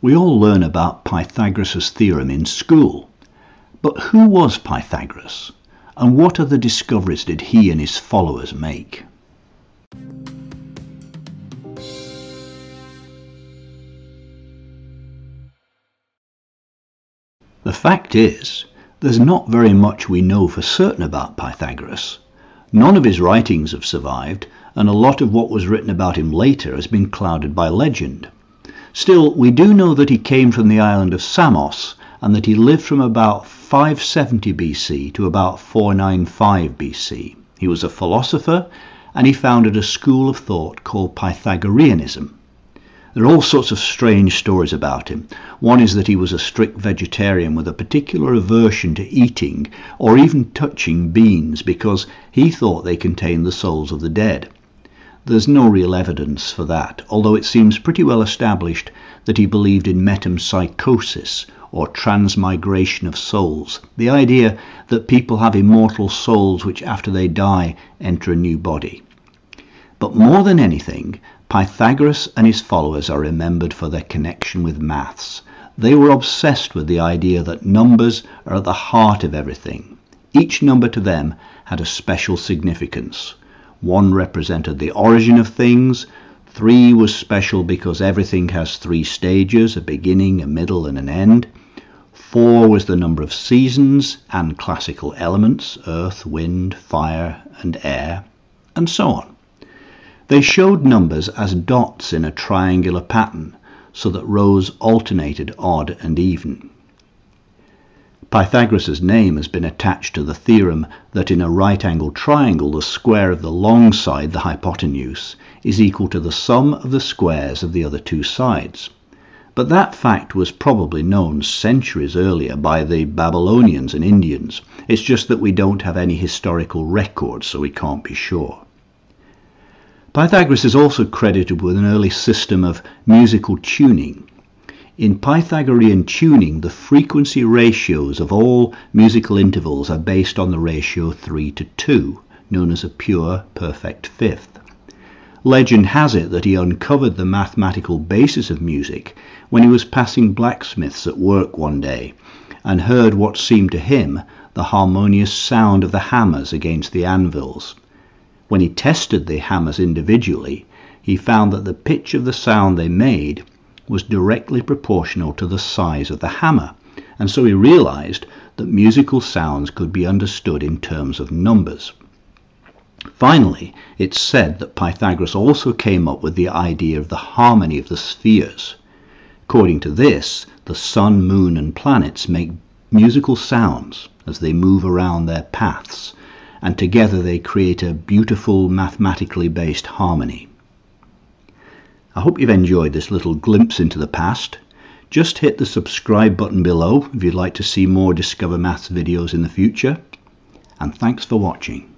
We all learn about Pythagoras' theorem in school. But who was Pythagoras? And what other discoveries did he and his followers make? The fact is, there's not very much we know for certain about Pythagoras. None of his writings have survived, and a lot of what was written about him later has been clouded by legend. Still, we do know that he came from the island of Samos and that he lived from about 570 BC to about 495 BC. He was a philosopher and he founded a school of thought called Pythagoreanism. There are all sorts of strange stories about him. One is that he was a strict vegetarian with a particular aversion to eating or even touching beans because he thought they contained the souls of the dead. There's no real evidence for that, although it seems pretty well established that he believed in metempsychosis, or transmigration of souls, the idea that people have immortal souls which after they die enter a new body. But more than anything, Pythagoras and his followers are remembered for their connection with maths. They were obsessed with the idea that numbers are at the heart of everything. Each number to them had a special significance. One represented the origin of things. Three was special because everything has three stages, a beginning, a middle, and an end. Four was the number of seasons and classical elements, earth, wind, fire, and air, and so on. They showed numbers as dots in a triangular pattern, so that rows alternated odd and even. Pythagoras' name has been attached to the theorem that in a right-angled triangle the square of the long side, the hypotenuse, is equal to the sum of the squares of the other two sides. But that fact was probably known centuries earlier by the Babylonians and Indians. It's just that we don't have any historical records, so we can't be sure. Pythagoras is also credited with an early system of musical tuning in Pythagorean tuning, the frequency ratios of all musical intervals are based on the ratio 3 to 2, known as a pure perfect fifth. Legend has it that he uncovered the mathematical basis of music when he was passing blacksmiths at work one day and heard what seemed to him the harmonious sound of the hammers against the anvils. When he tested the hammers individually, he found that the pitch of the sound they made was directly proportional to the size of the hammer, and so he realized that musical sounds could be understood in terms of numbers. Finally, it's said that Pythagoras also came up with the idea of the harmony of the spheres. According to this, the sun, moon, and planets make musical sounds as they move around their paths, and together they create a beautiful mathematically based harmony. I hope you've enjoyed this little glimpse into the past. Just hit the subscribe button below if you'd like to see more Discover Maths videos in the future. And thanks for watching.